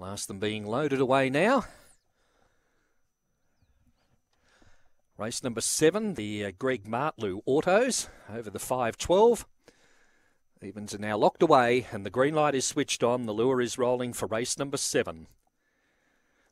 Last them being loaded away now. Race number seven, the uh, Greg Martlew Autos over the 512. Evens are now locked away and the green light is switched on. The lure is rolling for race number seven.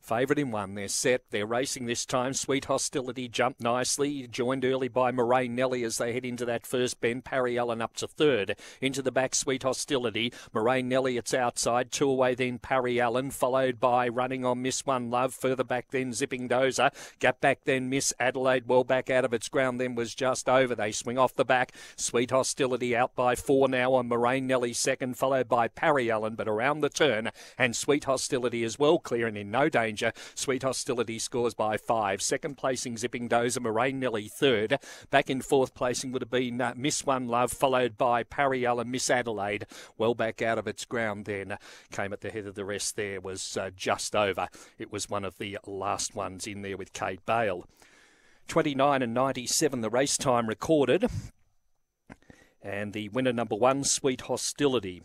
Favourite in one. They're set. They're racing this time. Sweet Hostility jumped nicely. Joined early by Moraine Nelly as they head into that first bend. Parry Allen up to third. Into the back, Sweet Hostility. Moraine Nelly, it's outside. Two away then Parry Allen. Followed by running on Miss One Love. Further back then Zipping Dozer. Gap back then Miss Adelaide. Well back out of its ground then was just over. They swing off the back. Sweet Hostility out by four now on Moraine Nelly second. Followed by Parry Allen. But around the turn and Sweet Hostility as well. Clear and in no danger Sweet Hostility scores by five. Second placing, Zipping Dozer, Moraine Nelly third. Back in fourth placing would have been uh, Miss One Love, followed by Parry Allen, Miss Adelaide. Well back out of its ground then. Came at the head of the rest there, was uh, just over. It was one of the last ones in there with Kate Bale. 29 and 97 the race time recorded. And the winner number one, Sweet Hostility.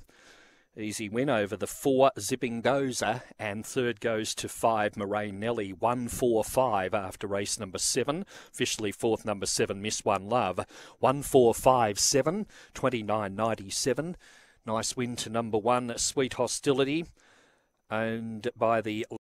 Easy win over the four Zipping Dozer, and third goes to five Moraine Nelly. One four five after race number seven. Officially fourth number seven Miss One Love. One four five seven. Twenty nine ninety seven. Nice win to number one Sweet Hostility, owned by the